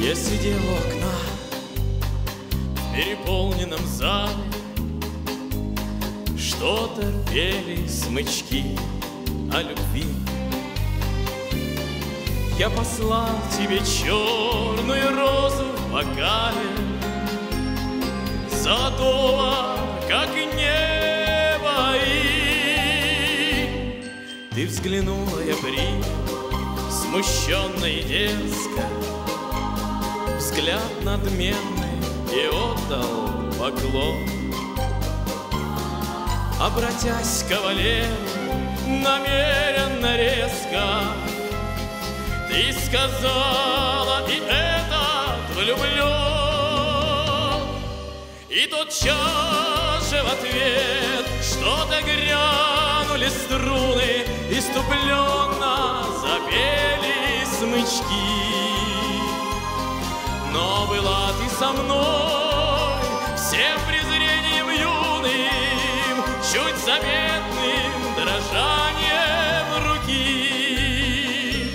Я сидел у окна в переполненном зале, Что-то пели смычки о любви. Я послал тебе черную розу в бокале, Золотого, как небо, и Ты взглянула, я принял, смущенно и дерзко, Взгляд надменный и отдал поклон. Обратясь к кавалеру намеренно резко, Ты сказала, и этот влюблен. И тотчас же в ответ что-то грянули струны, Иступленно запели смычки. Со мной всем презрением юным, Чуть заметным дрожанием руки.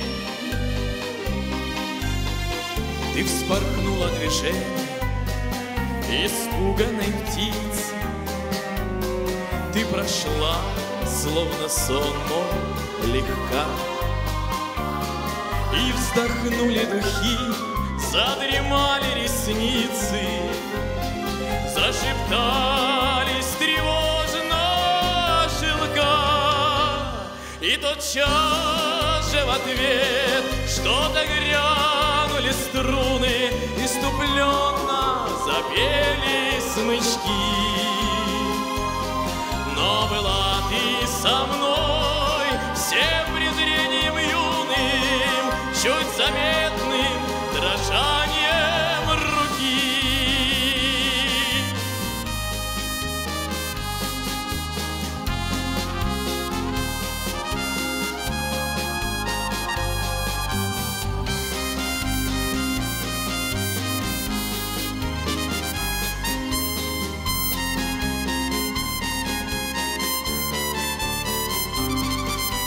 Ты вспорхнула движение испуганной птицы, Ты прошла, словно сон мой, легка, И вздохнули духи Задремали ресницы, Зашептались тревожно шелка. И тотчас же в ответ Что-то грянули струны, Иступленно запели смычки. Но была ты со мной Всем презрением юным, Чуть заметным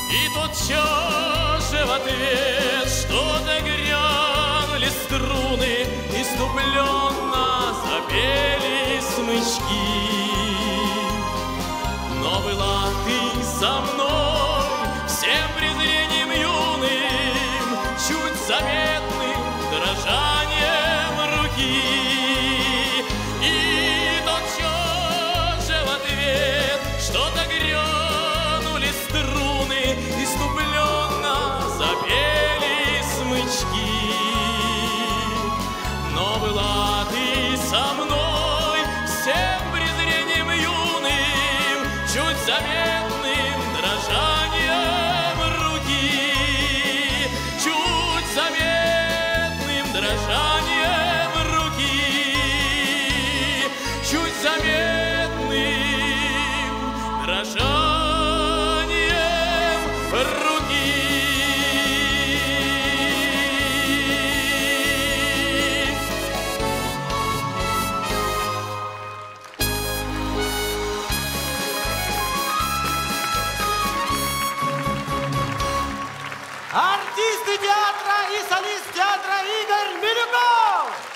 И тотчас же в ответ что-то грянули струны, Иступленно запели смычки. Но была ты со мной всем презрением юным, Чуть заметным заметным дрожанием руки, Чуть заметным дрожанием руки, Чуть заметным артисты театра и солист театра Игорь Милюков!